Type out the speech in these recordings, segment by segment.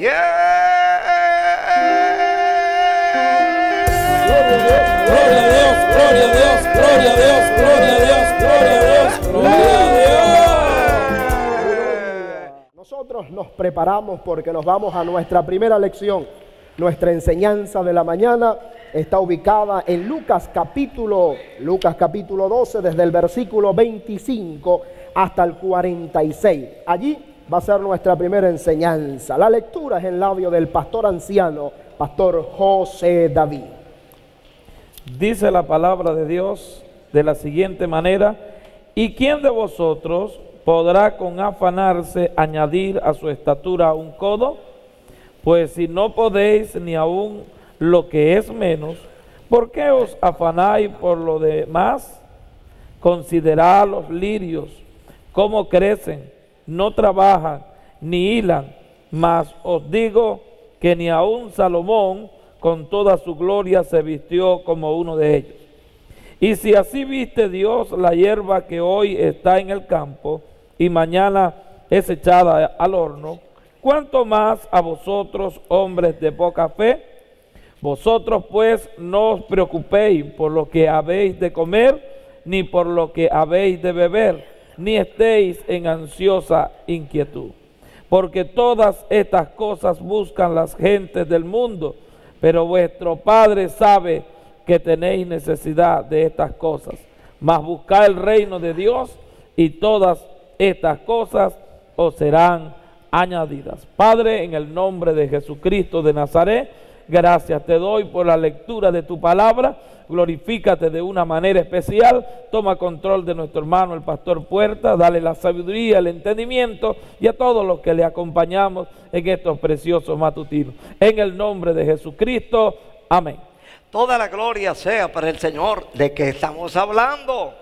Yeah. Gloria a Dios, gloria a Dios, gloria a Dios, gloria a Dios, gloria a Dios, gloria a Dios. Nosotros nos preparamos porque nos vamos a nuestra primera lección. Nuestra enseñanza de la mañana está ubicada en Lucas capítulo Lucas capítulo 12 desde el versículo 25 hasta el 46. Allí va a ser nuestra primera enseñanza. La lectura es en labio del pastor anciano, pastor José David. Dice la palabra de Dios de la siguiente manera, ¿y quién de vosotros podrá con afanarse añadir a su estatura un codo? Pues si no podéis ni aún lo que es menos, ¿por qué os afanáis por lo demás? Considerad los lirios, cómo crecen, no trabajan ni hilan, mas os digo que ni aun Salomón con toda su gloria se vistió como uno de ellos. Y si así viste Dios la hierba que hoy está en el campo y mañana es echada al horno, ¿cuánto más a vosotros, hombres de poca fe? Vosotros pues no os preocupéis por lo que habéis de comer, ni por lo que habéis de beber, ni estéis en ansiosa inquietud. Porque todas estas cosas buscan las gentes del mundo, pero vuestro Padre sabe que tenéis necesidad de estas cosas. Mas buscad el reino de Dios y todas estas cosas os serán añadidas. Padre, en el nombre de Jesucristo de Nazaret, gracias te doy por la lectura de tu palabra. Glorifícate de una manera especial. Toma control de nuestro hermano, el pastor Puerta. Dale la sabiduría, el entendimiento y a todos los que le acompañamos en estos preciosos matutinos. En el nombre de Jesucristo. Amén. Toda la gloria sea para el Señor. ¿De qué estamos hablando?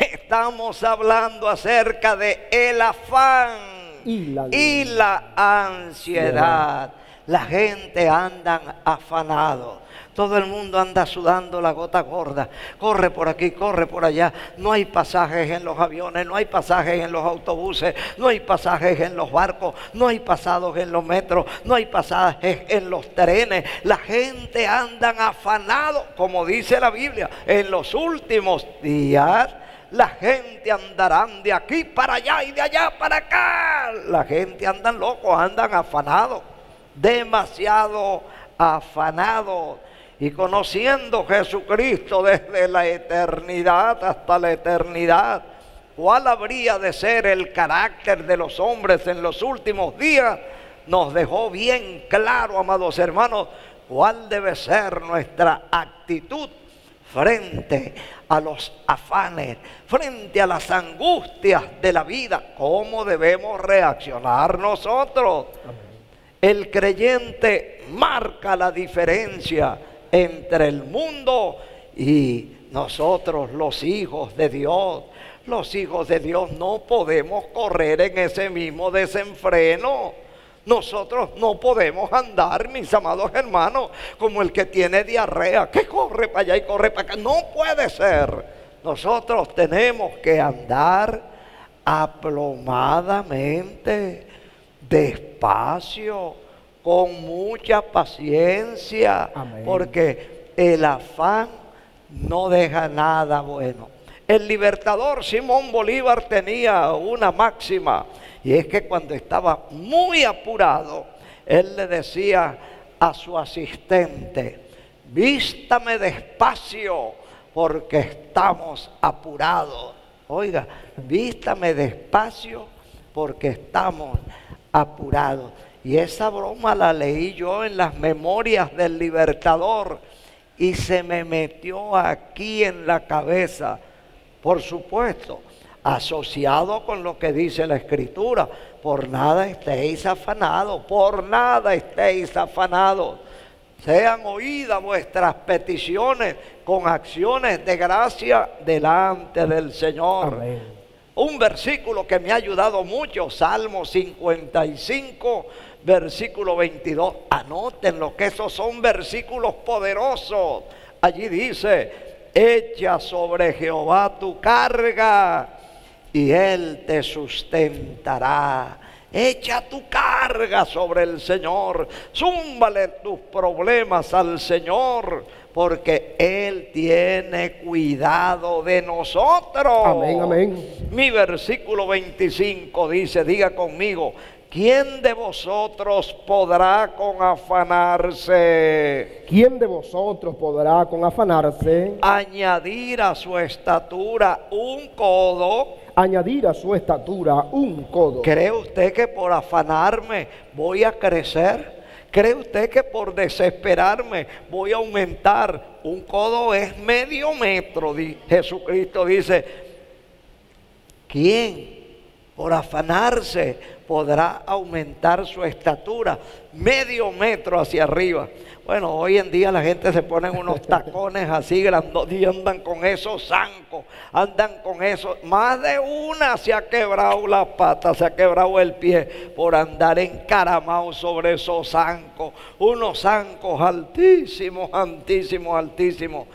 Estamos hablando acerca de el afán Y la- y la ansiedad. La gente anda afanado. Todo el mundo anda sudando la gota gorda. Corre por aquí, corre por allá. No hay pasajes en los aviones, no hay pasajes en los autobuses, no hay pasajes en los barcos, no hay pasados en los metros, no hay pasajes en los trenes. La gente anda afanado, como dice la Biblia, en los últimos días. La gente andarán de aquí para allá y de allá para acá. La gente andan locos, andan afanados, demasiado afanados. Y conociendo Jesucristo desde la eternidad hasta la eternidad, ¿cuál habría de ser el carácter de los hombres en los últimos días? Nos dejó bien claro, amados hermanos, cuál debe ser nuestra actitud frente a los afanes, frente a las angustias de la vida, cómo debemos reaccionar nosotros. El creyente marca la diferencia entre el mundo y nosotros, los hijos de Dios. Los hijos de Dios no podemos correr en ese mismo desenfreno. Nosotros no podemos andar, mis amados hermanos, como el que tiene diarrea, que corre para allá y corre para acá. No puede ser. Nosotros tenemos que andar aplomadamente, despacio, con mucha paciencia, Amén. porque el afán no deja nada bueno. El libertador Simón Bolívar tenía una máxima y es que cuando estaba muy apurado, él le decía a su asistente, vístame despacio porque estamos apurados. Oiga, vístame despacio porque estamos apurados. Y esa broma la leí yo en las memorias del libertador y se me metió aquí en la cabeza. Por supuesto, asociado con lo que dice la escritura, por nada estéis afanados, por nada estéis afanados. Sean oídas vuestras peticiones con acciones de gracia delante del Señor. Amén. Un versículo que me ha ayudado mucho, Salmo 55, versículo 22. Anoten lo que esos son versículos poderosos. Allí dice, echa sobre Jehová tu carga y él te sustentará. Echa tu carga sobre el Señor. Zúmbale tus problemas al Señor. Porque Él tiene cuidado de nosotros. Amén, amén. Mi versículo 25 dice, diga conmigo, ¿quién de vosotros podrá con afanarse ¿Quién de vosotros podrá con afanarse añadir a su estatura un codo? añadir a su estatura un codo? ¿Cree usted que por afanarme voy a crecer? ¿Cree usted que por desesperarme voy a aumentar? Un codo es medio metro. Jesucristo dice, ¿quién por afanarse podrá aumentar su estatura? Medio metro hacia arriba. Bueno, hoy en día la gente se pone unos tacones así grandes y andan con esos zancos, andan con eso. Más de una se ha quebrado la pata, se ha quebrado el pie por andar encaramado sobre esos zancos. Unos zancos altísimos, altísimos, altísimos.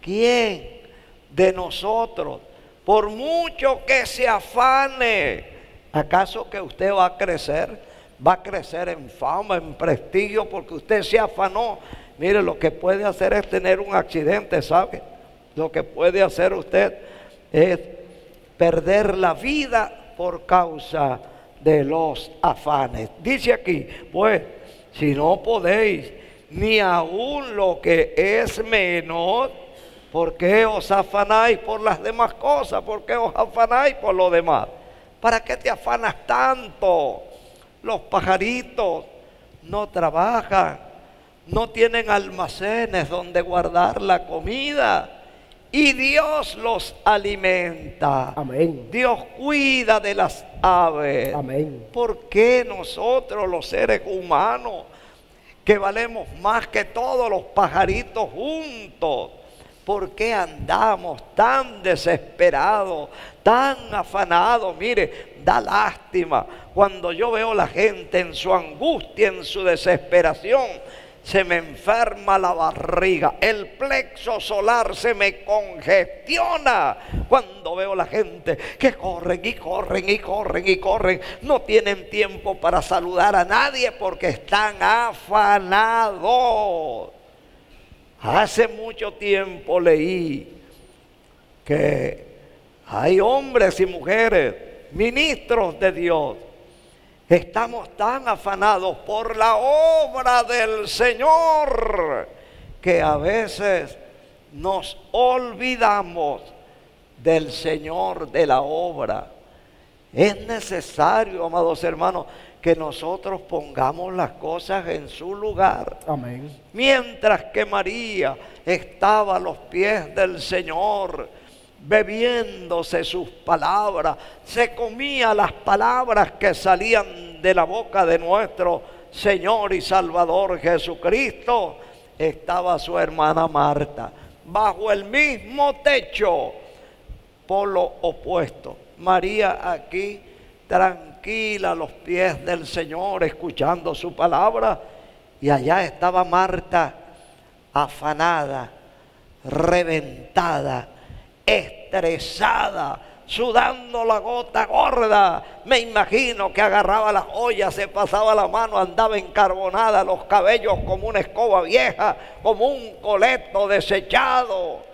¿Quién de nosotros, por mucho que se afane, acaso que usted va a crecer? Va a crecer en fama, en prestigio, porque usted se afanó. Mire, lo que puede hacer es tener un accidente, ¿sabe? Lo que puede hacer usted es perder la vida por causa de los afanes. Dice aquí, pues, si no podéis ni aún lo que es menos, ¿por qué os afanáis por las demás cosas? ¿Por qué os afanáis por lo demás? ¿Para qué te afanas tanto? Los pajaritos no trabajan, no tienen almacenes donde guardar la comida y Dios los alimenta. Amén. Dios cuida de las aves. Amén. ¿Por qué nosotros los seres humanos, que valemos más que todos los pajaritos juntos, por qué andamos tan desesperados, tan afanados? Mire, da lástima cuando yo veo la gente en su angustia, en su desesperación. Se me enferma la barriga, el plexo solar se me congestiona cuando veo la gente que corren y corren y corren y corren. No tienen tiempo para saludar a nadie porque están afanados. Hace mucho tiempo leí que hay hombres y mujeres, ministros de Dios, estamos tan afanados por la obra del Señor que a veces nos olvidamos del Señor de la obra. Es necesario, amados hermanos, que nosotros pongamos las cosas en su lugar. Amén. Mientras que María estaba a los pies del Señor, bebiéndose sus palabras, se comía las palabras que salían de la boca de nuestro Señor y Salvador Jesucristo, estaba su hermana Marta, bajo el mismo techo, polo opuesto. María aquí tranquila a los pies del Señor, escuchando su palabra, y allá estaba Marta afanada, reventada, estresada, sudando la gota gorda. Me imagino que agarraba las ollas, se pasaba la mano, andaba encarbonada, los cabellos como una escoba vieja, como un coleto desechado.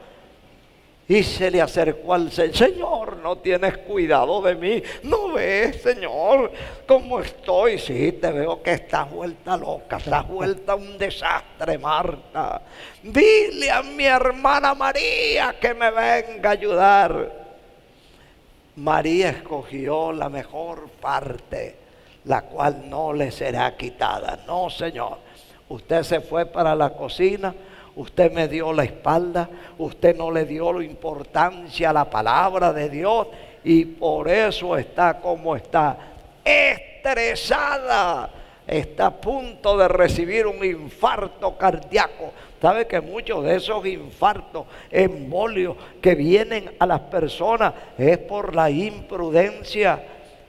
Y se le acercó al Señor. Señor, no tienes cuidado de mí. No ves, Señor, cómo estoy. Sí, te veo que estás vuelta loca. Estás vuelta un desastre, Marta. Dile a mi hermana María que me venga a ayudar. María escogió la mejor parte, la cual no le será quitada. No, Señor. Usted se fue para la cocina Usted me dio la espalda, usted no le dio la importancia a la palabra de Dios y por eso está como está, estresada, está a punto de recibir un infarto cardíaco. ¿Sabe que muchos de esos infartos, embolios que vienen a las personas es por la imprudencia?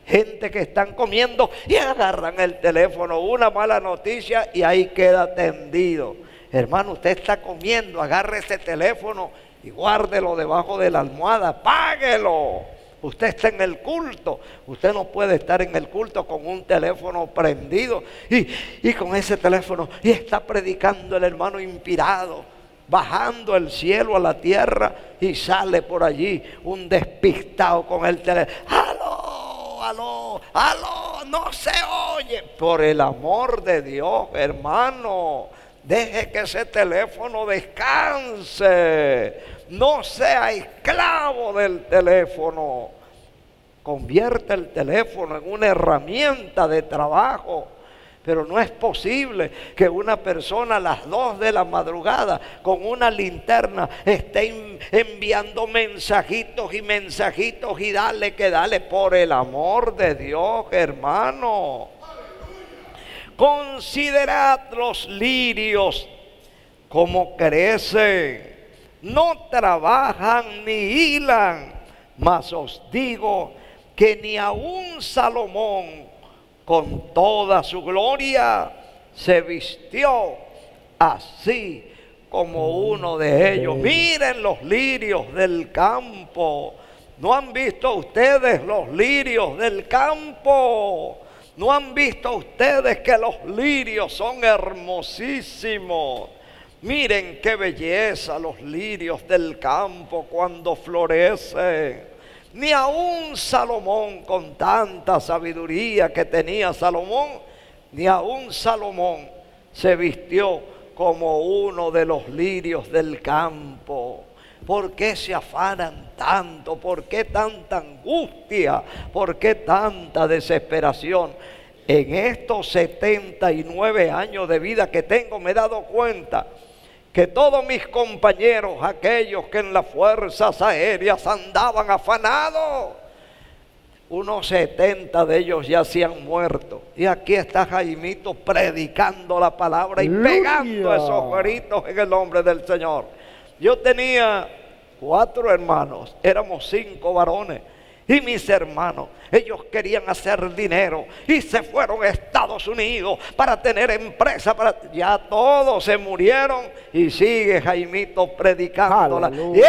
Gente que están comiendo y agarran el teléfono, una mala noticia y ahí queda tendido. Hermano, usted está comiendo, agarre ese teléfono y guárdelo debajo de la almohada, páguelo. Usted está en el culto. Usted no puede estar en el culto con un teléfono prendido y, y con ese teléfono. Y está predicando el hermano inspirado, bajando el cielo a la tierra y sale por allí un despistado con el teléfono. ¡Aló! ¡Aló! ¡Aló! No se oye. Por el amor de Dios, hermano. Deje que ese teléfono descanse. No sea esclavo del teléfono. Convierte el teléfono en una herramienta de trabajo. Pero no es posible que una persona a las 2 de la madrugada con una linterna esté enviando mensajitos y mensajitos y dale que dale por el amor de Dios, hermano. Considerad los lirios como crecen. No trabajan ni hilan, mas os digo que ni aun Salomón con toda su gloria se vistió así como uno de ellos. Miren los lirios del campo. ¿No han visto ustedes los lirios del campo? ¿No han visto ustedes que los lirios son hermosísimos? Miren qué belleza los lirios del campo cuando florecen. Ni aún Salomón con tanta sabiduría que tenía Salomón, ni aún Salomón se vistió como uno de los lirios del campo. ¿Por qué se afanan tanto? ¿Por qué tanta angustia? ¿Por qué tanta desesperación? En estos 79 años de vida que tengo me he dado cuenta que todos mis compañeros, aquellos que en las fuerzas aéreas andaban afanados, unos 70 de ellos ya se han muerto. Y aquí está Jaimito predicando la palabra y pegando esos gritos en el nombre del Señor. Yo tenía cuatro hermanos, éramos cinco varones. Y mis hermanos, ellos querían hacer dinero y se fueron a Estados Unidos para tener empresa. Para... Ya todos se murieron y sigue Jaimito predicándola. Gloria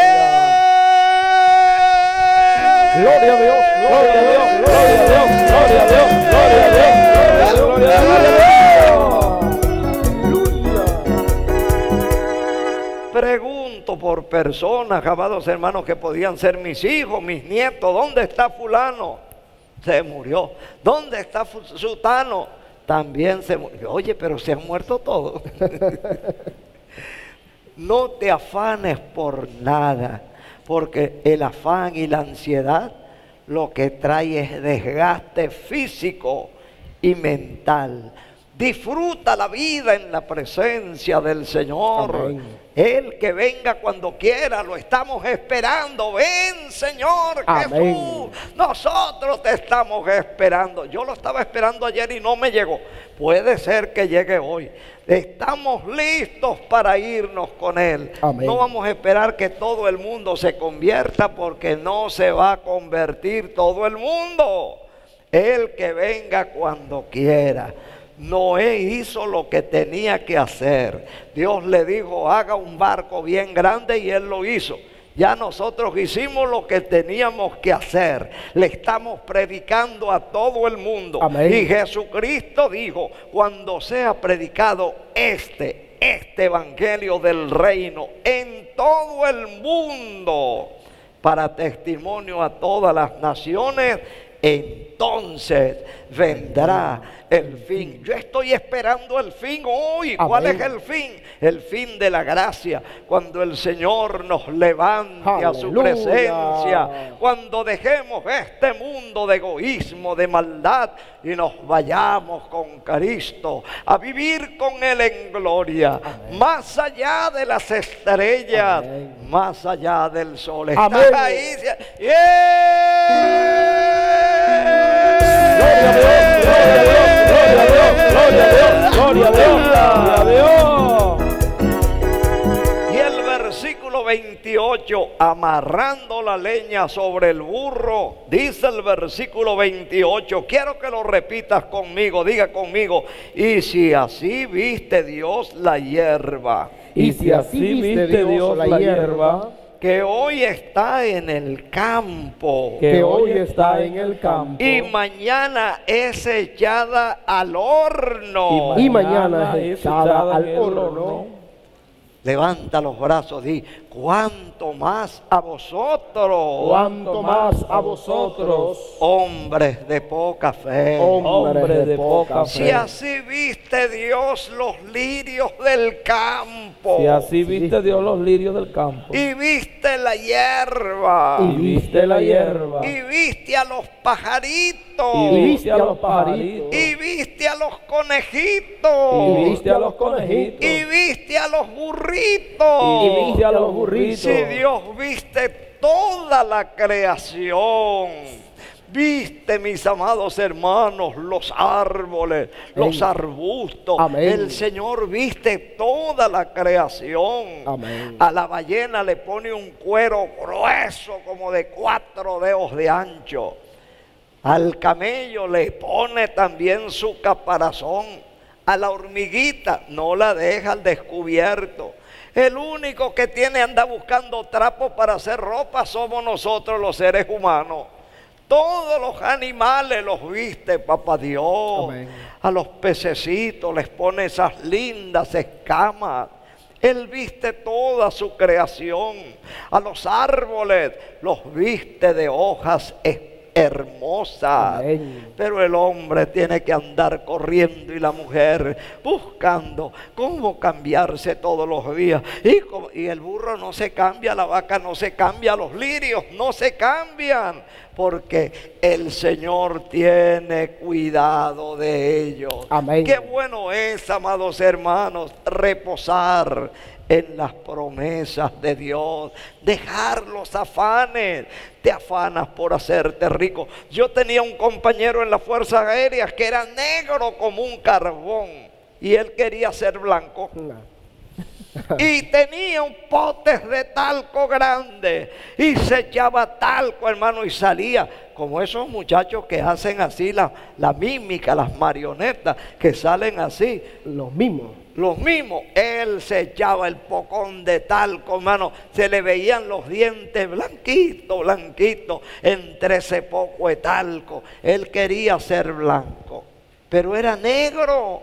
a Dios, gloria a Dios, gloria a Dios, gloria a Dios, gloria a Dios, gloria a Dios. Por personas, amados hermanos, que podían ser mis hijos, mis nietos. ¿Dónde está fulano? Se murió. ¿Dónde está sutano? También se murió. Oye, pero se han muerto todos. no te afanes por nada, porque el afán y la ansiedad lo que trae es desgaste físico y mental. Disfruta la vida en la presencia del Señor. Amén. Él que venga cuando quiera, lo estamos esperando. Ven, Señor Amén. Jesús. Nosotros te estamos esperando. Yo lo estaba esperando ayer y no me llegó. Puede ser que llegue hoy. Estamos listos para irnos con Él. Amén. No vamos a esperar que todo el mundo se convierta porque no se va a convertir todo el mundo. El que venga cuando quiera. Noé hizo lo que tenía que hacer. Dios le dijo, haga un barco bien grande y él lo hizo. Ya nosotros hicimos lo que teníamos que hacer. Le estamos predicando a todo el mundo. Amén. Y Jesucristo dijo, cuando sea predicado este, este evangelio del reino en todo el mundo, para testimonio a todas las naciones, entonces vendrá el fin. Yo estoy esperando el fin hoy. ¿Cuál Amén. es el fin? El fin de la gracia. Cuando el Señor nos levante a su presencia. Cuando dejemos este mundo de egoísmo, de maldad y nos vayamos con Cristo a vivir con Él en gloria. Más allá de las estrellas, Amén. más allá del sol. Amén. ahí. Gloria a Dios, gloria a Dios, gloria a Dios, gloria a Dios. Y el versículo 28, amarrando la leña sobre el burro, dice el versículo 28, quiero que lo repitas conmigo, diga conmigo, y si así viste Dios la hierba, Y si así viste Dios la hierba, que hoy está en el campo que hoy está en el campo y mañana es echada al horno. Y mañana es echada al en el horno. Levanta los brazos, di, cuánto más a vosotros, Cuanto más a vosotros, hombres de poca fe. hombres de poca Si fe. así viste Dios los lirios del campo Si así viste Dios los lirios del campo y viste la hierba y viste la hierba y viste a los pajaritos y viste a los pajaritos y viste a los conejitos y viste a los conejitos y viste a los burritos. y viste a los burritos Si Dios viste toda la creación. Viste, mis amados hermanos, los árboles, los arbustos. Amén. El Señor viste toda la creación. Amén. A la ballena le pone un cuero grueso como de cuatro dedos de ancho. Al camello le pone también su caparazón. A la hormiguita no la deja al descubierto. El único que tiene anda buscando trapos para hacer ropa somos nosotros los seres humanos. Todos los animales los viste, papá Dios. Amén. A los pececitos les pone esas lindas escamas. Él viste toda su creación. A los árboles los viste de hojas es- hermosas. Amén. Pero el hombre tiene que andar corriendo y la mujer buscando cómo cambiarse todos los días. Y, y el burro no se cambia, la vaca no se cambia, los lirios no se cambian. Porque el Señor tiene cuidado de ellos. Amén. Qué bueno es, amados hermanos, reposar en las promesas de Dios, dejar los afanes, te afanas por hacerte rico. Yo tenía un compañero en las Fuerzas Aéreas que era negro como un carbón y él quería ser blanco y tenía un potes de talco grande y se echaba talco, hermano, y salía como esos muchachos que hacen así la, la mímica, las marionetas, que salen así. Los mismos. Los mismos, él se echaba el pocón de talco, hermano, se le veían los dientes blanquitos, blanquitos, entre ese poco de talco. Él quería ser blanco, pero era negro.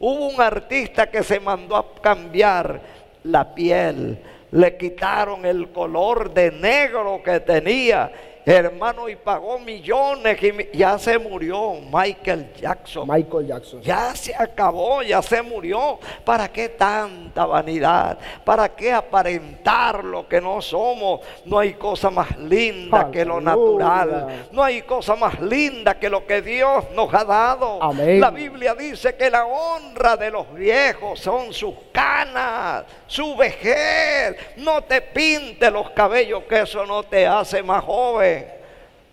Hubo un artista que se mandó a cambiar la piel, le quitaron el color de negro que tenía, hermano, y pagó millones, y ya se murió Michael Jackson. Michael Jackson. Ya se acabó, ya se murió. ¿Para qué tanta vanidad? ¿Para qué aparentar lo que no somos? No hay cosa más linda que lo natural. No hay cosa más linda que lo que Dios nos ha dado. Amén. La Biblia dice que la honra de los viejos son sus canas, su vejez. No te pinte los cabellos, que eso no te hace más joven.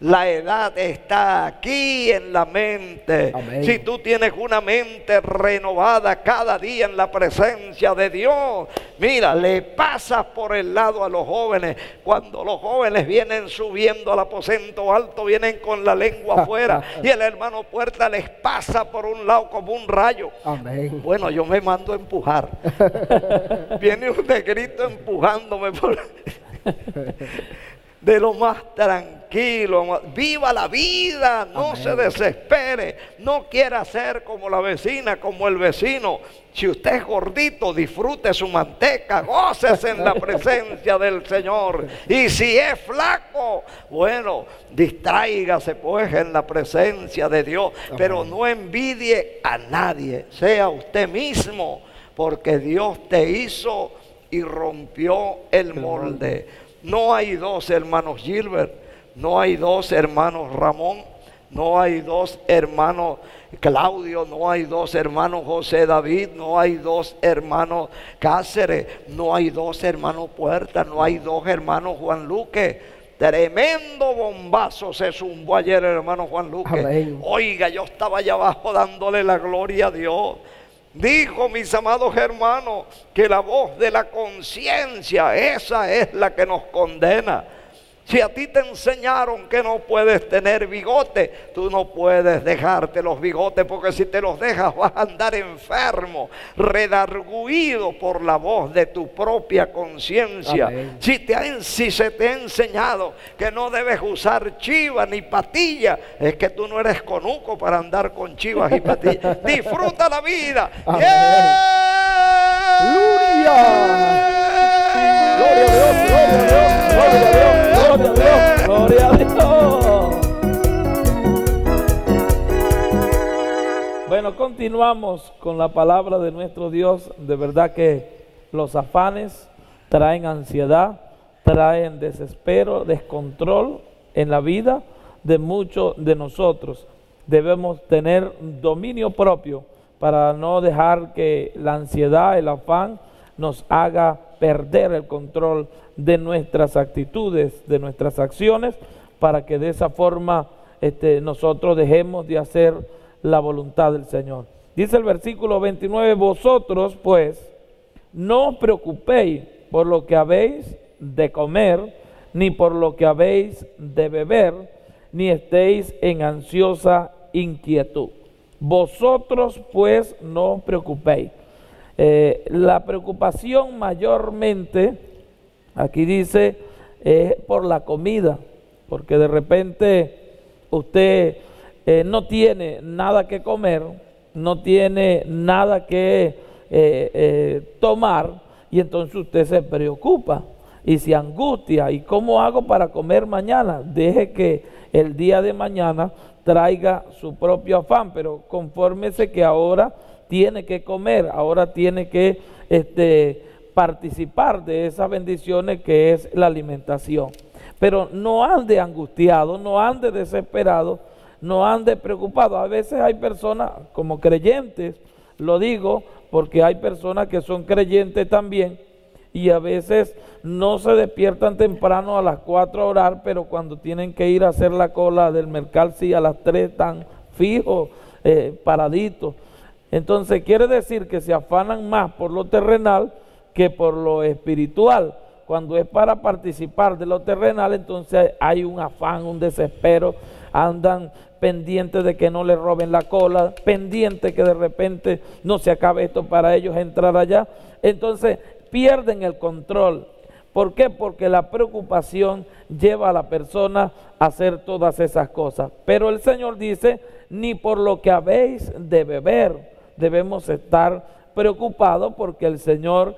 La edad está aquí en la mente. Amén. Si tú tienes una mente renovada cada día en la presencia de Dios, mira, le pasas por el lado a los jóvenes. Cuando los jóvenes vienen subiendo al aposento alto, vienen con la lengua afuera y el hermano puerta les pasa por un lado como un rayo. Amén. Bueno, yo me mando a empujar. Viene un negrito empujándome por... De lo más tranquilo, viva la vida, no se desespere, no quiera ser como la vecina, como el vecino. Si usted es gordito, disfrute su manteca, gócese en la presencia del Señor. Y si es flaco, bueno, distráigase pues en la presencia de Dios, pero no envidie a nadie, sea usted mismo, porque Dios te hizo y rompió el molde. No hay dos hermanos Gilbert, no hay dos hermanos Ramón, no hay dos hermanos Claudio, no hay dos hermanos José David, no hay dos hermanos Cáceres, no hay dos hermanos Puerta, no hay dos hermanos Juan Luque. Tremendo bombazo se zumbó ayer el hermano Juan Luque. Amén. Oiga, yo estaba allá abajo dándole la gloria a Dios. Dijo, mis amados hermanos, que la voz de la conciencia, esa es la que nos condena. Si a ti te enseñaron que no puedes tener bigote, tú no puedes dejarte los bigotes porque si te los dejas vas a andar enfermo, redarguido por la voz de tu propia conciencia. Si, te si se te ha enseñado que no debes usar chivas ni patillas, es que tú no eres conuco para andar con chivas y patillas. Disfruta la vida. ¡Gloria! Gloria a Dios, gloria a Dios, gloria a Dios. Gloria a Dios. Gloria a Dios. Bueno, continuamos con la palabra de nuestro Dios. De verdad que los afanes traen ansiedad, traen desespero, descontrol en la vida de muchos de nosotros. Debemos tener dominio propio para no dejar que la ansiedad, el afán nos haga perder el control de nuestras actitudes, de nuestras acciones, para que de esa forma este, nosotros dejemos de hacer la voluntad del Señor. Dice el versículo 29, vosotros pues no os preocupéis por lo que habéis de comer, ni por lo que habéis de beber, ni estéis en ansiosa inquietud. Vosotros pues no os preocupéis. Eh, la preocupación mayormente Aquí dice, es por la comida, porque de repente usted eh, no tiene nada que comer, no tiene nada que eh, tomar, y entonces usted se preocupa y se angustia. ¿Y cómo hago para comer mañana? Deje que el día de mañana traiga su propio afán, pero confórmese que ahora tiene que comer, ahora tiene que este, participar de esas bendiciones que es la alimentación. Pero no ande angustiado, no ande desesperado, no ande preocupado. A veces hay personas como creyentes, lo digo porque hay personas que son creyentes también y a veces no se despiertan temprano a las 4 a pero cuando tienen que ir a hacer la cola del mercado, sí, a las 3 están fijos, eh, paraditos. Entonces quiere decir que se afanan más por lo terrenal que por lo espiritual. Cuando es para participar de lo terrenal, entonces hay un afán, un desespero, andan pendientes de que no le roben la cola, pendientes que de repente no se acabe esto para ellos entrar allá. Entonces pierden el control. ¿Por qué? Porque la preocupación lleva a la persona a hacer todas esas cosas. Pero el Señor dice, ni por lo que habéis de beber debemos estar preocupados porque el Señor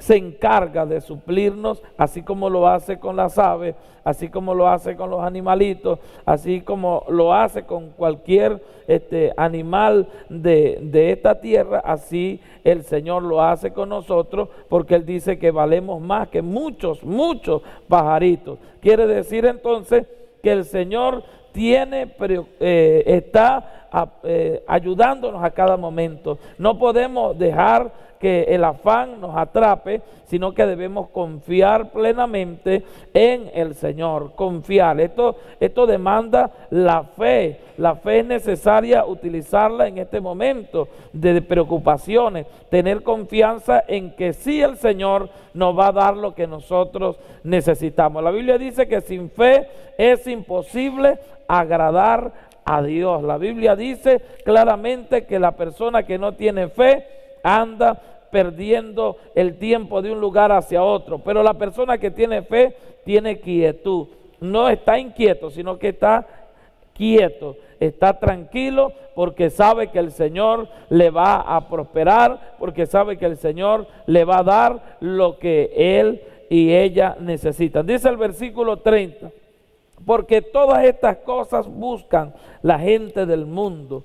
se encarga de suplirnos, así como lo hace con las aves, así como lo hace con los animalitos, así como lo hace con cualquier este, animal de, de esta tierra, así el Señor lo hace con nosotros, porque Él dice que valemos más que muchos, muchos pajaritos. Quiere decir entonces que el Señor tiene, eh, está eh, ayudándonos a cada momento. No podemos dejar que el afán nos atrape, sino que debemos confiar plenamente en el Señor, confiar. Esto, esto demanda la fe. La fe es necesaria utilizarla en este momento de preocupaciones, tener confianza en que sí el Señor nos va a dar lo que nosotros necesitamos. La Biblia dice que sin fe es imposible agradar a Dios. La Biblia dice claramente que la persona que no tiene fe anda perdiendo el tiempo de un lugar hacia otro. Pero la persona que tiene fe tiene quietud. No está inquieto, sino que está quieto, está tranquilo porque sabe que el Señor le va a prosperar, porque sabe que el Señor le va a dar lo que él y ella necesitan. Dice el versículo 30, porque todas estas cosas buscan la gente del mundo.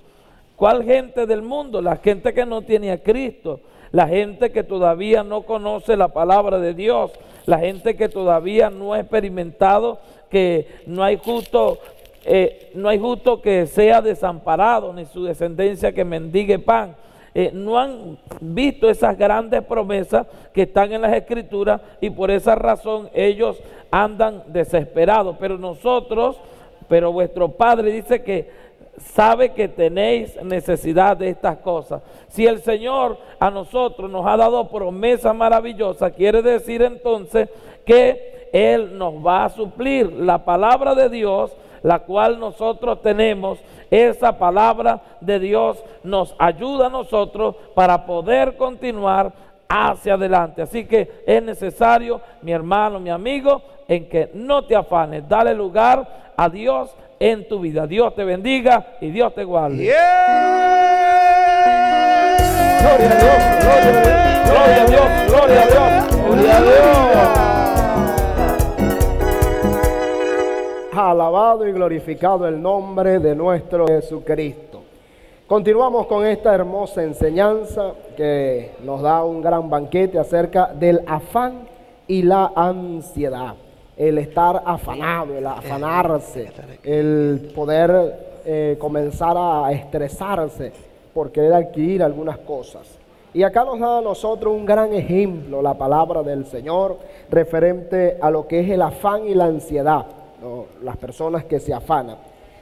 ¿Cuál gente del mundo? La gente que no tiene a Cristo, la gente que todavía no conoce la palabra de Dios, la gente que todavía no ha experimentado que no hay justo, eh, no hay justo que sea desamparado, ni su descendencia que mendigue pan. Eh, no han visto esas grandes promesas que están en las escrituras y por esa razón ellos andan desesperados. Pero nosotros, pero vuestro Padre dice que sabe que tenéis necesidad de estas cosas. Si el Señor a nosotros nos ha dado promesa maravillosa, quiere decir entonces que Él nos va a suplir. La palabra de Dios, la cual nosotros tenemos, esa palabra de Dios nos ayuda a nosotros para poder continuar hacia adelante. Así que es necesario, mi hermano, mi amigo, en que no te afanes, dale lugar a Dios en tu vida. Dios te bendiga y Dios te guarde. Gloria a Dios, gloria a Dios, gloria a Dios, gloria a Dios. Alabado y glorificado el nombre de nuestro Jesucristo. Continuamos con esta hermosa enseñanza que nos da un gran banquete acerca del afán y la ansiedad. El estar afanado, el afanarse, el poder eh, comenzar a estresarse por querer adquirir algunas cosas. Y acá nos da a nosotros un gran ejemplo la palabra del Señor referente a lo que es el afán y la ansiedad, las personas que se afanan.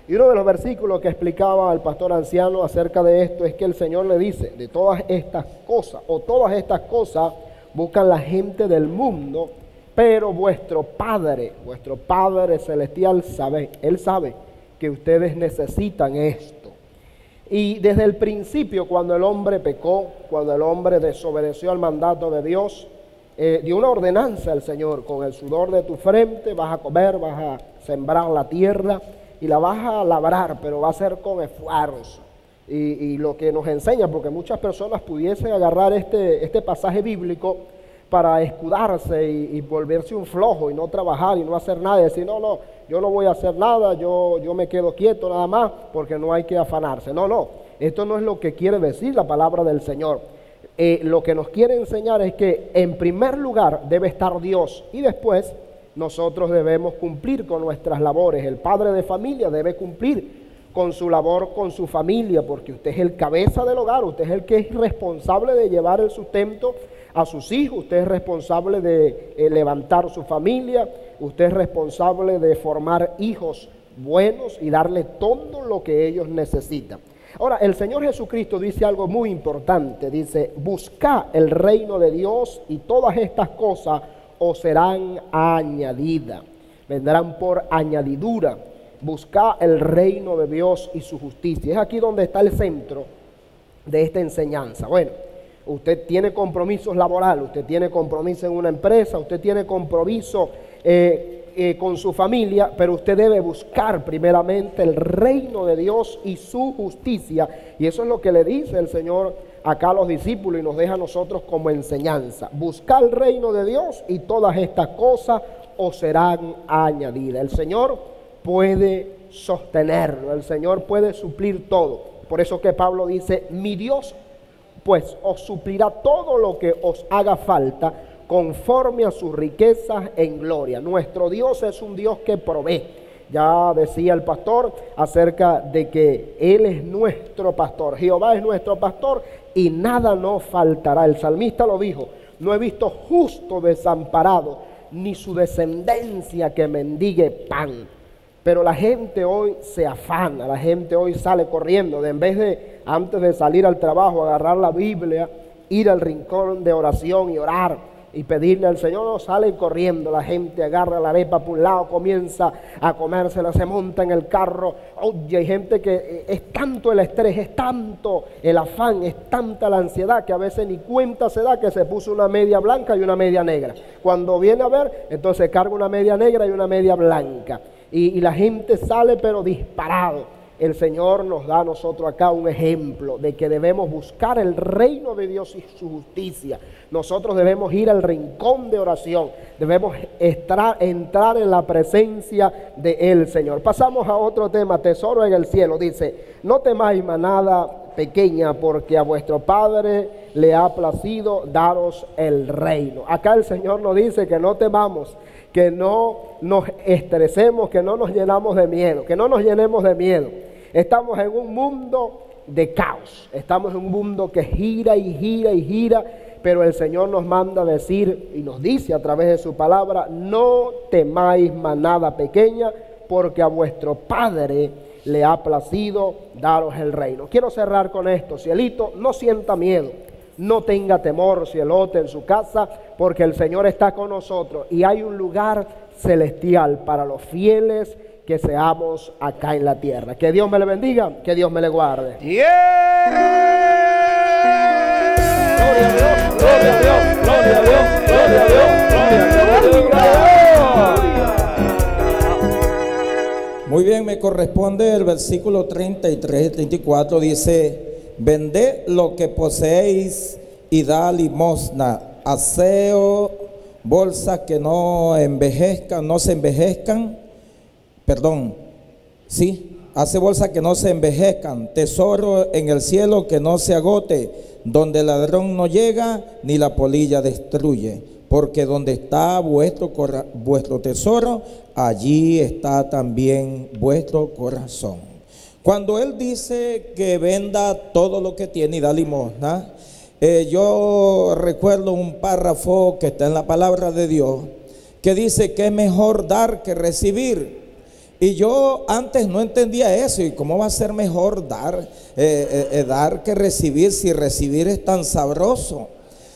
Y uno de los versículos que explicaba el pastor anciano acerca de esto es que el Señor le dice, de todas estas cosas, o todas estas cosas buscan la gente del mundo, pero vuestro Padre, vuestro Padre celestial sabe, Él sabe que ustedes necesitan esto. Y desde el principio, cuando el hombre pecó, cuando el hombre desobedeció al mandato de Dios, eh, dio una ordenanza al Señor, con el sudor de tu frente vas a comer, vas a sembrar la tierra y la vas a labrar, pero va a ser con esfuerzo. Y, lo que nos enseña, porque muchas personas pudiesen agarrar este, este pasaje bíblico para escudarse y, volverse un flojo y no trabajar y no hacer nada y decir, no, no, yo no voy a hacer nada, yo, yo me quedo quieto nada más porque no hay que afanarse. No, no, esto no es lo que quiere decir la palabra del Señor. Eh, lo que nos quiere enseñar es que en primer lugar debe estar Dios y después nosotros debemos cumplir con nuestras labores. El padre de familia debe cumplir con su labor, con su familia, porque usted es el cabeza del hogar, usted es el que es responsable de llevar el sustento a sus hijos, usted es responsable de eh, levantar su familia, usted es responsable de formar hijos buenos y darle todo lo que ellos necesitan. Ahora, el Señor Jesucristo dice algo muy importante, dice, busca el reino de Dios y todas estas cosas os serán añadidas, vendrán por añadidura. Busca el reino de Dios y su justicia. Es aquí donde está el centro de esta enseñanza. Bueno, usted tiene compromisos laborales, usted tiene compromiso en una empresa, usted tiene compromiso eh, eh, con su familia, pero usted debe buscar primeramente el reino de Dios y su justicia. Y eso es lo que le dice el Señor acá a los discípulos y nos deja a nosotros como enseñanza. Buscar el reino de Dios y todas estas cosas os serán añadidas. El Señor puede sostenerlo, el Señor puede suplir todo. Por eso que Pablo dice, mi Dios pues os suplirá todo lo que os haga falta conforme a sus riquezas en gloria. Nuestro Dios es un Dios que provee. Ya decía el pastor acerca de que Él es nuestro pastor. Jehová es nuestro pastor y nada nos faltará. El salmista lo dijo, no he visto justo desamparado, ni su descendencia que mendigue pan. Pero la gente hoy se afana, la gente hoy sale corriendo, de en vez de antes de salir al trabajo agarrar la Biblia, ir al rincón de oración y orar y pedirle al Señor, no sale corriendo, la gente agarra la arepa por un lado, comienza a comérsela, se monta en el carro. Oye, hay gente que eh, es tanto el estrés, es tanto el afán, es tanta la ansiedad que a veces ni cuenta se da que se puso una media blanca y una media negra. Cuando viene a ver, entonces carga una media negra y una media blanca y, la gente sale pero disparado. El Señor nos da a nosotros acá un ejemplo de que debemos buscar el reino de Dios y su justicia. Nosotros debemos ir al rincón de oración, debemos entrar en la presencia de Señor. Pasamos a otro tema, tesoro en el cielo. Dice, no temáis manada pequeña, porque a vuestro Padre le ha placido daros el reino. Acá el Señor nos dice que no temamos, que no nos estresemos, que no nos llenamos de miedo, que no nos llenemos de miedo. Estamos en un mundo de caos, estamos en un mundo que gira y gira y gira, pero el Señor nos manda decir y nos dice a través de su palabra, no temáis manada pequeña, porque a vuestro Padre le ha placido daros el reino. Quiero cerrar con esto, cielito, no sienta miedo, No tenga temor, cielote, en su casa, porque el Señor está con nosotros y hay un lugar celestial para los fieles que seamos acá en la tierra. Que Dios me le bendiga, que Dios me le guarde. Gloria a Dios, gloria a Dios, gloria a Dios, gloria a Dios, gloria a Dios. Muy bien, me corresponde el versículo 33 y 34, dice, vended lo que poseéis y da limosna, aseo, bolsas que no envejezcan, no se envejezcan, perdón, sí, hace bolsas que no se envejezcan, tesoro en el cielo que no se agote, donde el ladrón no llega ni la polilla destruye porque donde está vuestro, vuestro tesoro, allí está también vuestro corazón. Cuando Él dice que venda todo lo que tiene y da limosna, eh, yo recuerdo un párrafo que está en la palabra de Dios que dice que es mejor dar que recibir. Y yo antes no entendía eso. ¿Y cómo va a ser mejor dar, eh, eh, dar que recibir si recibir es tan sabroso?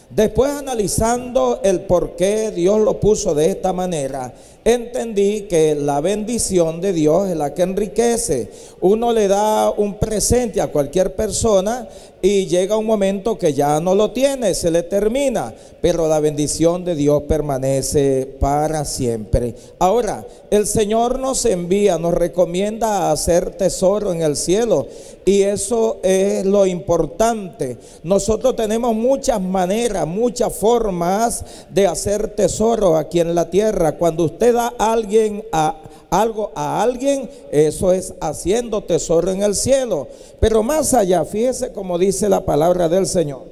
Después analizando el por qué Dios lo puso de esta manera, entendí que la bendición de Dios es la que enriquece. Uno le da un presente a cualquier persona y llega un momento que ya no lo tiene, se le termina, pero la bendición de Dios permanece para siempre. Ahora, el Señor nos envía, nos recomienda hacer tesoro en el cielo y eso es lo importante. Nosotros tenemos muchas maneras, muchas formas de hacer tesoro aquí en la tierra. Cuando usted alguien a algo a alguien, eso es haciendo tesoro en el cielo. Pero más allá, fíjese como dice la palabra del Señor.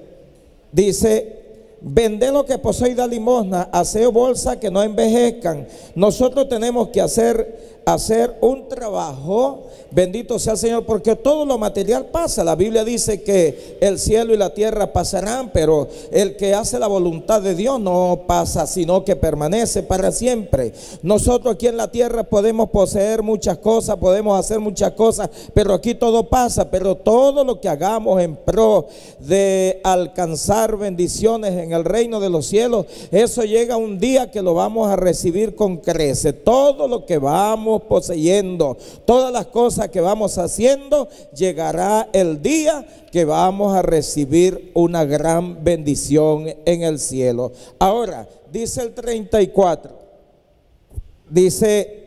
Dice, vende lo que posee da limosna, hacer bolsa que no envejezcan. Nosotros tenemos que hacer, hacer un trabajo Bendito sea el Señor, porque todo lo material pasa. La Biblia dice que el cielo y la tierra pasarán, pero el que hace la voluntad de Dios no pasa, sino que permanece para siempre. Nosotros aquí en la tierra podemos poseer muchas cosas, podemos hacer muchas cosas, pero aquí todo pasa. Pero todo lo que hagamos en pro de alcanzar bendiciones en el reino de los cielos, eso llega un día que lo vamos a recibir con crece. Todo lo que vamos poseyendo, todas las cosas que vamos haciendo, llegará el día que vamos a recibir una gran bendición en el cielo. Ahora, dice el 34, dice,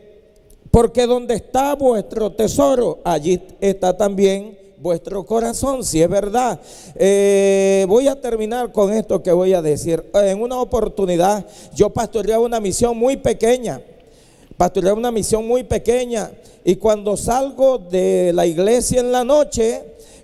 porque donde está vuestro tesoro, allí está también vuestro corazón, si es verdad. Eh, voy a terminar con esto que voy a decir. En una oportunidad yo pastoreaba una misión muy pequeña, pastoreaba una misión muy pequeña. Y cuando salgo de la iglesia en la noche,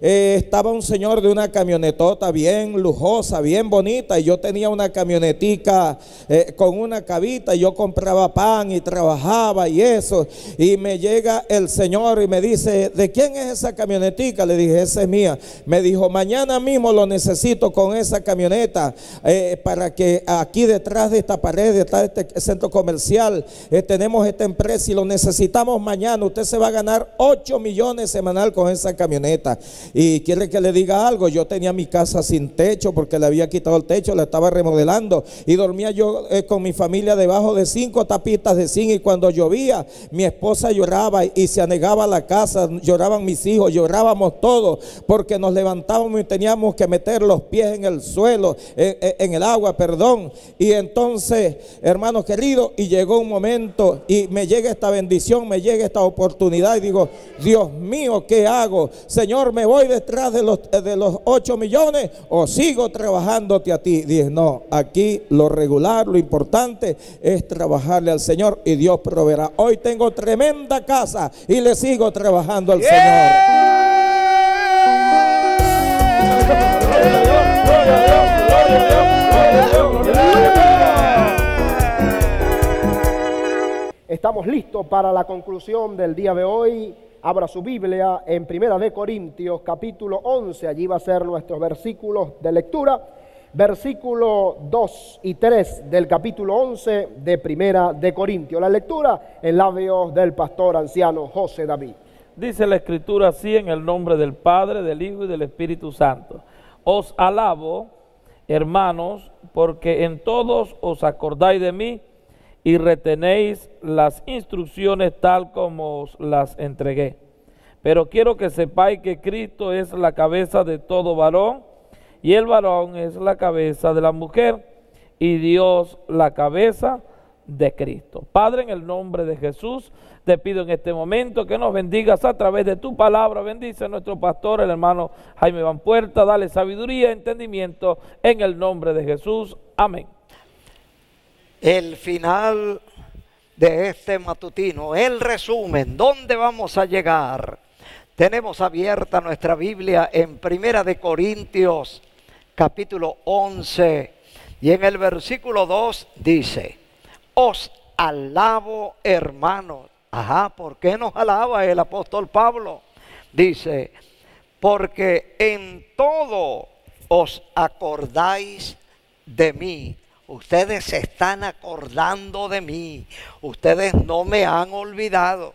eh, estaba un señor de una camionetota bien lujosa, bien bonita, y yo tenía una camionetica eh, con una cabita, y yo compraba pan y trabajaba y eso, y me llega el señor y me dice, ¿de quién es esa camionetica? Le dije, esa es mía. Me dijo, mañana mismo lo necesito con esa camioneta eh, para que aquí detrás de esta pared, detrás de este centro comercial, tenemos esta empresa y lo necesitamos mañana. Usted se va a ganar 8 millones semanal con esa camioneta. Y quiere que le diga algo, yo tenía mi casa sin techo porque le había quitado el techo, la estaba remodelando y dormía yo eh, con mi familia debajo de cinco tapitas de zinc y cuando llovía mi esposa lloraba y se anegaba la casa, lloraban mis hijos, llorábamos todos porque nos levantábamos y teníamos que meter los pies en el suelo, en, en el agua, perdón. Y entonces, hermanos queridos, y llegó un momento y me llega esta bendición, me llega esta oportunidad y digo, Dios mío, ¿qué hago? Señor, me voy voy detrás de los, de los 8 millones o sigo trabajándote a ti. Dije, no, aquí lo regular, lo importante es trabajarle al Señor y Dios proveerá. Hoy tengo tremenda casa y le sigo trabajando al Señor. Estamos listos para la conclusión del día de hoy. Abra su Biblia en Primera de Corintios capítulo 11, allí va a ser nuestros versículos de lectura, versículo 2 y 3 del capítulo 11 de Primera de Corintios. La lectura en labios del pastor anciano José David. Dice la escritura así en el nombre del Padre, del Hijo y del Espíritu Santo. Os alabo hermanos, porque en todos os acordáis de mí y retenéis las instrucciones tal como os las entregué. Pero quiero que sepáis que Cristo es la cabeza de todo varón y el varón es la cabeza de la mujer y Dios la cabeza de Cristo. Padre, en el nombre de Jesús, te pido en este momento que nos bendigas a través de tu palabra. Bendice a nuestro pastor, el hermano Jaime Van Puerta. Dale sabiduría, entendimiento en el nombre de Jesús. Amén. El final de este matutino, el resumen, ¿dónde vamos a llegar? Tenemos abierta nuestra Biblia en Primera de Corintios, capítulo 11, y en el versículo 2 dice, os alabo hermanos. Ajá, ¿por qué nos alaba el apóstol Pablo? Dice, porque en todo os acordáis de mí. Ustedes se están acordando de mí. Ustedes no me han olvidado.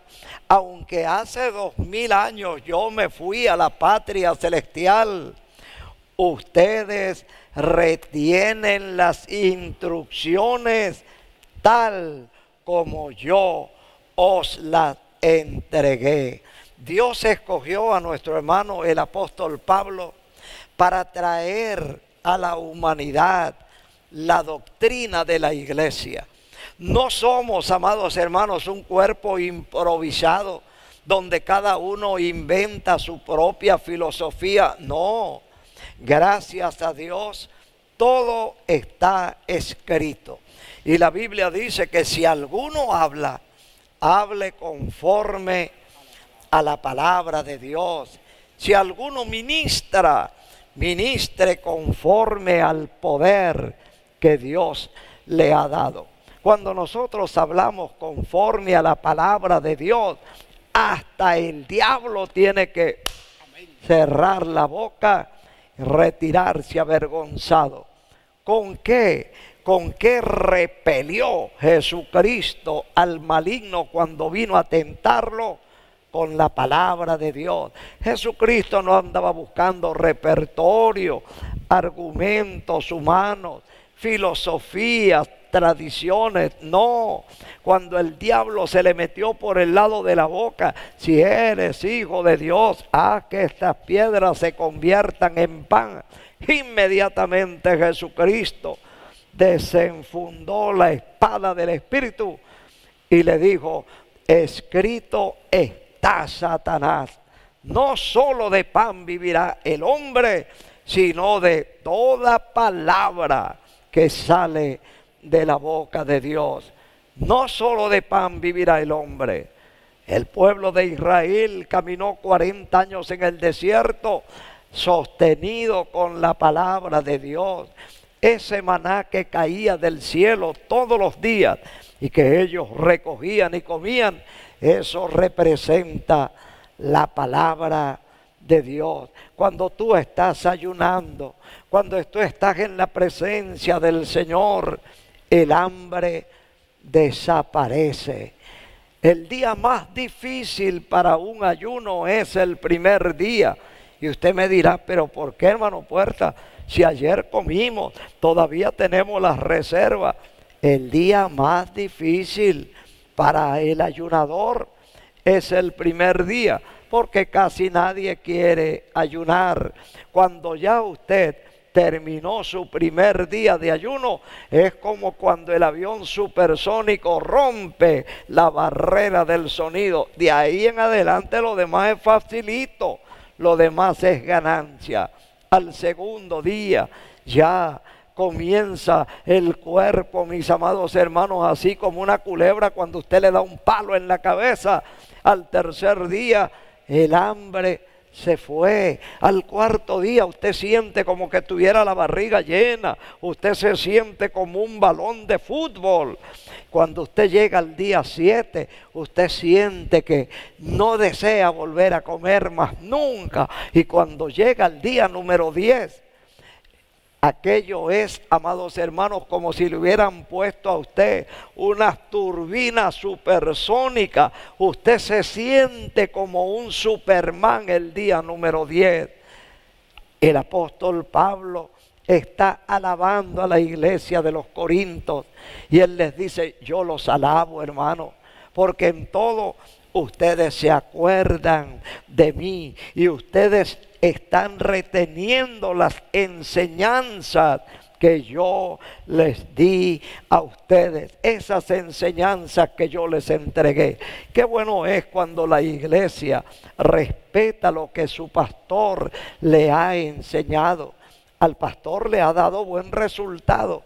Aunque hace dos mil años yo me fui a la patria celestial, ustedes retienen las instrucciones tal como yo os las entregué. Dios escogió a nuestro hermano el apóstol Pablo para traer a la humanidad la doctrina de la iglesia. No somos, amados hermanos, un cuerpo improvisado donde cada uno inventa su propia filosofía. No, gracias a Dios, todo está escrito. Y la Biblia dice que si alguno habla, hable conforme a la palabra de Dios. Si alguno ministra, ministre conforme al poder que Dios le ha dado. Cuando nosotros hablamos conforme a la palabra de Dios, hasta el diablo tiene que cerrar la boca retirarse avergonzado. ¿Con qué? con qué repelió Jesucristo al maligno cuando vino a tentarlo con la palabra de Dios. Jesucristo no andaba buscando repertorio, argumentos humanos, filosofías, tradiciones. No, cuando el diablo se le metió por el lado de la boca, si eres hijo de Dios, haz que estas piedras se conviertan en pan. Inmediatamente Jesucristo desenfundó la espada del Espíritu y le dijo, escrito está Satanás, no solo de pan vivirá el hombre, sino de toda palabra que sale de la boca de Dios. No solo de pan vivirá el hombre. El pueblo de Israel caminó 40 años en el desierto sostenido con la palabra de Dios ese maná que caía del cielo todos los días y que ellos recogían y comían, eso representa la palabra de Dios. Cuando tú estás ayunando, cuando tú estás en la presencia del Señor, el hambre desaparece. El día más difícil para un ayuno es el primer día. Y usted me dirá, pero ¿por qué, hermano Puerta? Si ayer comimos, todavía tenemos las reservas. El día más difícil para el ayunador es el primer día, porque casi nadie quiere ayunar. Cuando ya usted terminó su primer día de ayuno, es como cuando el avión supersónico rompe la barrera del sonido. De ahí en adelante lo demás es facilito, lo demás es ganancia al segundo día ya comienza el cuerpo, mis amados hermanos, así como una culebra cuando usted le da un palo en la cabeza. Al tercer día el hambre se fue. Al cuarto día usted siente como que tuviera la barriga llena. Usted se siente como un balón de fútbol. Cuando usted llega al día 7, usted siente que no desea volver a comer más nunca. Y cuando llega al día número 10, Aquello es, amados hermanos, como si le hubieran puesto a usted unas turbinas supersónicas. Usted se siente como un Superman el día número 10. El apóstol Pablo está alabando a la iglesia de los Corintos y él les dice, yo los alabo hermano, porque en todo ustedes se acuerdan de mí y ustedes están reteniendo las enseñanzas que yo les di a ustedes, esas enseñanzas que yo les entregué. Qué bueno es cuando la iglesia respeta lo que su pastor le ha enseñado. Al pastor le ha dado buen resultado.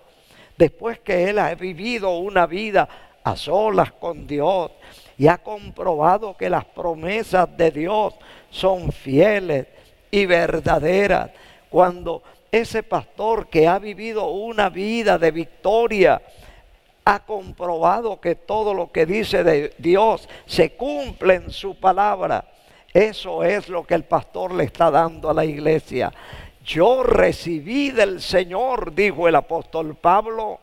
Después que él ha vivido una vida a solas con Dios y ha comprobado que las promesas de Dios son fieles y verdaderas. Cuando ese pastor que ha vivido una vida de victoria, ha comprobado que todo lo que dice de Dios se cumple en su palabra. Eso es lo que el pastor le está dando a la iglesia. Yo recibí del Señor, dijo el apóstol Pablo,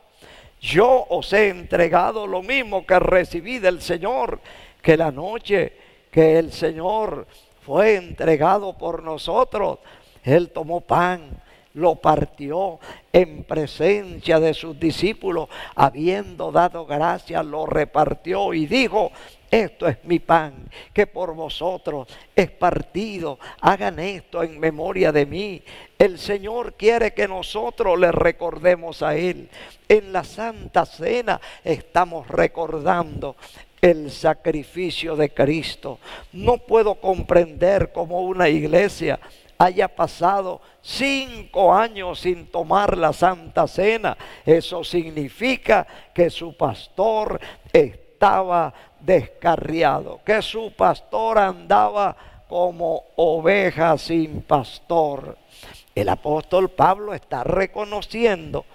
yo os he entregado lo mismo que recibí del Señor, que la noche que el Señor fue entregado por nosotros, Él tomó pan lo partió en presencia de sus discípulos, habiendo dado gracias, lo repartió y dijo, esto es mi pan, que por vosotros es partido. Hagan esto en memoria de mí. El Señor quiere que nosotros le recordemos a Él. En la Santa Cena estamos recordando el sacrificio de Cristo. No puedo comprender cómo una iglesia haya pasado cinco años sin tomar la Santa Cena. Eso significa que su pastor estaba descarriado, que su pastor andaba como oveja sin pastor. El apóstol Pablo está reconociendo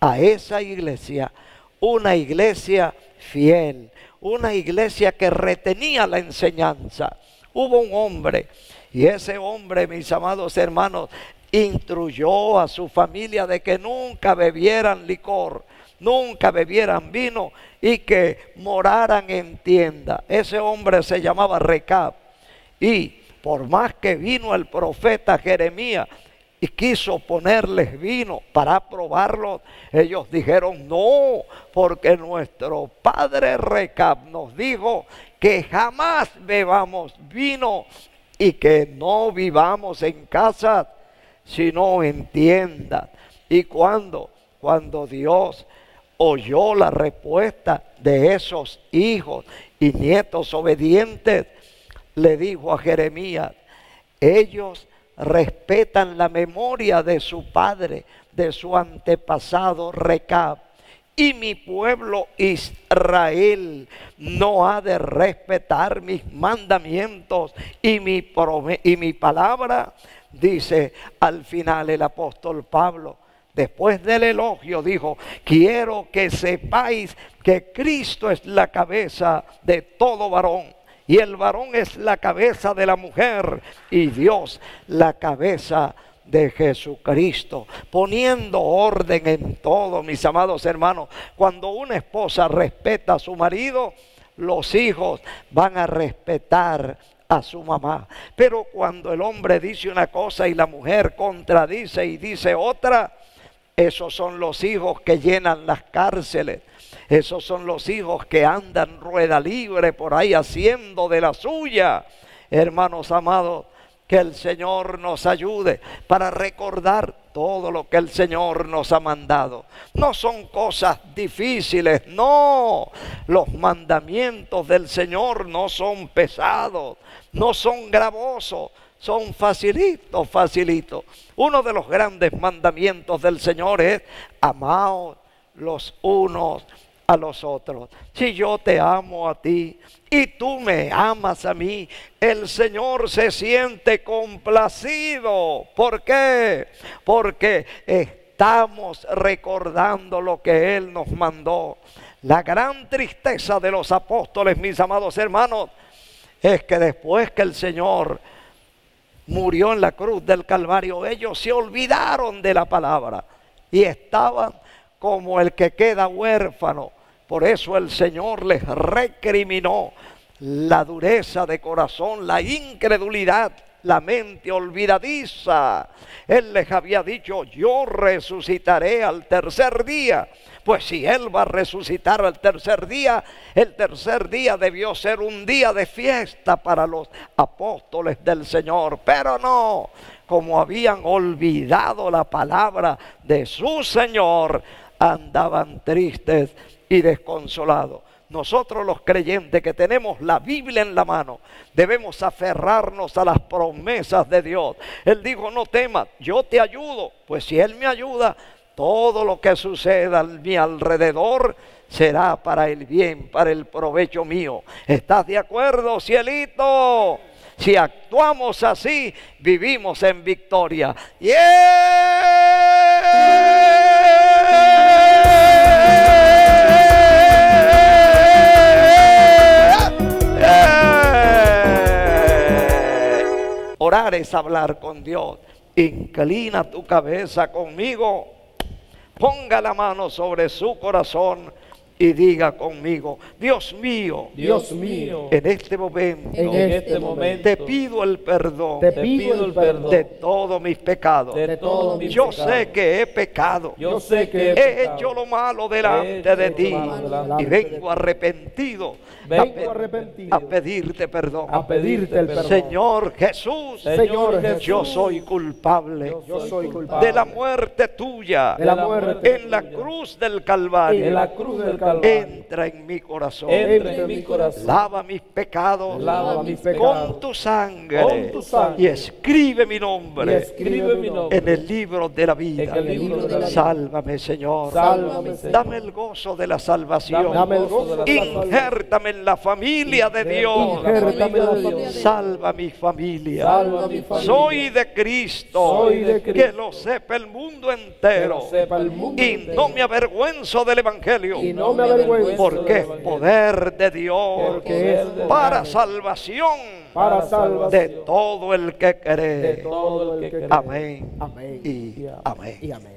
a esa iglesia una iglesia fiel, una iglesia que retenía la enseñanza. Hubo un hombre y ese hombre, mis amados hermanos, instruyó a su familia de que nunca bebieran licor, nunca bebieran vino y que moraran en tienda. Ese hombre se llamaba Recab. Y por más que vino el profeta Jeremías y quiso ponerles vino para probarlo, ellos dijeron no, porque nuestro padre Recab nos dijo que jamás bebamos vino y que no vivamos en casa, sino en tiendas. Y cuando, cuando Dios oyó la respuesta de esos hijos y nietos obedientes, le dijo a Jeremías, ellos respetan la memoria de su padre, de su antepasado Recab y mi pueblo Israel no ha de respetar mis mandamientos y mi, y mi palabra, dice al final el apóstol Pablo. Después del elogio dijo, quiero que sepáis que Cristo es la cabeza de todo varón y el varón es la cabeza de la mujer y Dios la cabeza de Jesucristo, poniendo orden en todo, mis amados hermanos. Cuando una esposa respeta a su marido, los hijos van a respetar a su mamá. Pero cuando el hombre dice una cosa y la mujer contradice y dice otra, esos son los hijos que llenan las cárceles. Esos son los hijos que andan rueda libre por ahí haciendo de la suya. Hermanos amados, que el Señor nos ayude para recordar todo lo que el Señor nos ha mandado. No son cosas difíciles, no. Los mandamientos del Señor no son pesados, no son gravosos, son facilitos, facilitos. Uno de los grandes mandamientos del Señor es amaos los unos a los otros. Si yo te amo a ti y tú me amas a mí, el Señor se siente complacido. ¿Por qué? Porque estamos recordando lo que Él nos mandó. La gran tristeza de los apóstoles, mis amados hermanos, es que después que el Señor murió en la cruz del Calvario, ellos se olvidaron de la palabra y estaban como el que queda huérfano. Por eso el Señor les recriminó la dureza de corazón, la incredulidad la mente olvidadiza. Él les había dicho, yo resucitaré al tercer día. Pues si Él va a resucitar al tercer día, el tercer día debió ser un día de fiesta para los apóstoles del Señor. Pero no, como habían olvidado la palabra de su Señor, andaban tristes y desconsolados. Nosotros los creyentes que tenemos la Biblia en la mano, debemos aferrarnos a las promesas de Dios. Él dijo, no temas, yo te ayudo. Pues si Él me ayuda, todo lo que suceda a mi alrededor será para el bien, para el provecho mío. ¿Estás de acuerdo, cielito? Si actuamos así, vivimos en victoria. Es hablar con Dios. Inclina tu cabeza conmigo. Ponga la mano sobre su corazón y diga conmigo, Dios mío, Dios mío, en este momento, En este este momento te pido el perdón Te pido el perdón de todos mis pecados. de todos mis Yo pecados. sé que he pecado. yo sé que he He hecho lo malo delante de ti delante y vengo arrepentido Vengo a, arrepentido a pedirte perdón. a pedirte el perdón. Señor Jesús, Señor Jesús, yo soy culpable Yo soy culpable de la muerte tuya de la muerte en la cruz del Calvario. en la cruz del Calvario. Entra en mi corazón. Entra en mi corazón. Lava mis pecados Lava mis con tu sangre Con tu sangre. y escribe mi y nombre Escribe mi nombre en el libro de la vida. En el libro de la vida. Sálvame, Señor. Sálvame, Señor. Dame el gozo de la salvación. Dame el gozo de la Injértame en la familia de Dios. Injértame en la familia. Salva mi familia. Salva mi familia. Soy de Cristo. Soy de Que lo sepa el mundo Que entero. lo sepa el mundo Y entero. no me avergüenzo del Evangelio. y no me avergüenzo Porque es poder de Dios. Para salvación. Para salvación. De todo el que cree. Amén. Amén. y amén.